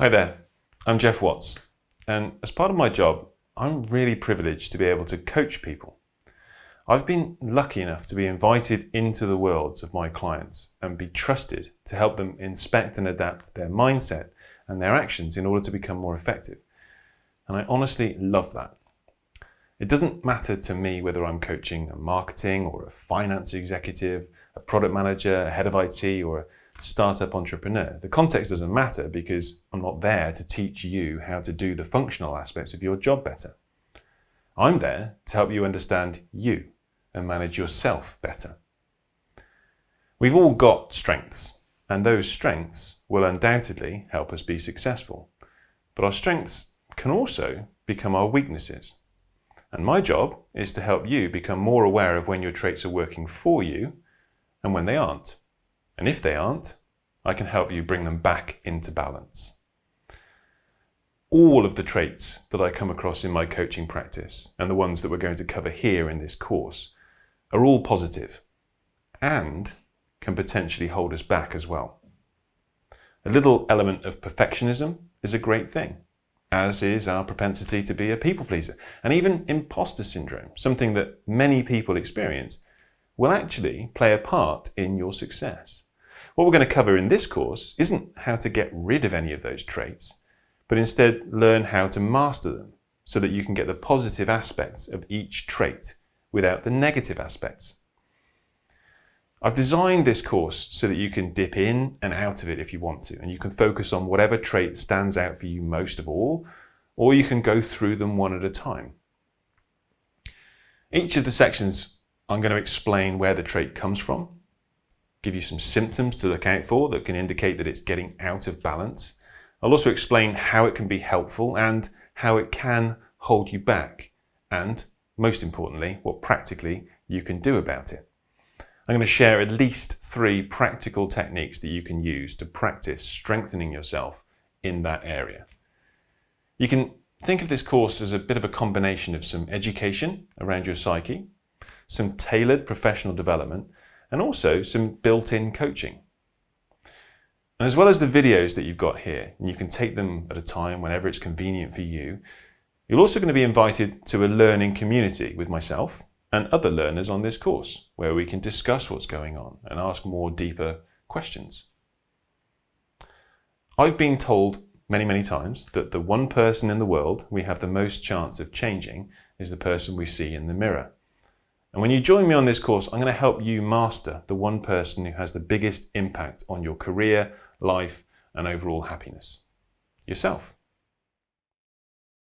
Hi there, I'm Geoff Watts, and as part of my job, I'm really privileged to be able to coach people. I've been lucky enough to be invited into the worlds of my clients and be trusted to help them inspect and adapt their mindset and their actions in order to become more effective. And I honestly love that. It doesn't matter to me whether I'm coaching a marketing or a finance executive, a product manager, a head of IT, or a startup entrepreneur. The context doesn't matter because I'm not there to teach you how to do the functional aspects of your job better. I'm there to help you understand you and manage yourself better. We've all got strengths, and those strengths will undoubtedly help us be successful. But our strengths can also become our weaknesses. And my job is to help you become more aware of when your traits are working for you and when they aren't. And if they aren't, I can help you bring them back into balance. All of the traits that I come across in my coaching practice and the ones that we're going to cover here in this course are all positive and can potentially hold us back as well. A little element of perfectionism is a great thing, as is our propensity to be a people pleaser. And even imposter syndrome, something that many people experience, will actually play a part in your success. What we're going to cover in this course isn't how to get rid of any of those traits, but instead learn how to master them so that you can get the positive aspects of each trait without the negative aspects. I've designed this course so that you can dip in and out of it if you want to, and you can focus on whatever trait stands out for you most of all, or you can go through them one at a time. Each of the sections, I'm going to explain where the trait comes from, give you some symptoms to look out for that can indicate that it's getting out of balance. I'll also explain how it can be helpful and how it can hold you back, and most importantly, what practically you can do about it. I'm going to share at least three practical techniques that you can use to practice strengthening yourself in that area. You can think of this course as a bit of a combination of some education around your psyche, some tailored professional development, and also some built-in coaching. And as well as the videos that you've got here, and you can take them at a time whenever it's convenient for you, you're also going to be invited to a learning community with myself and other learners on this course, where we can discuss what's going on and ask more deeper questions. I've been told many, many times that the one person in the world we have the most chance of changing is the person we see in the mirror. And when you join me on this course, I'm going to help you master the one person who has the biggest impact on your career, life, and overall happiness yourself.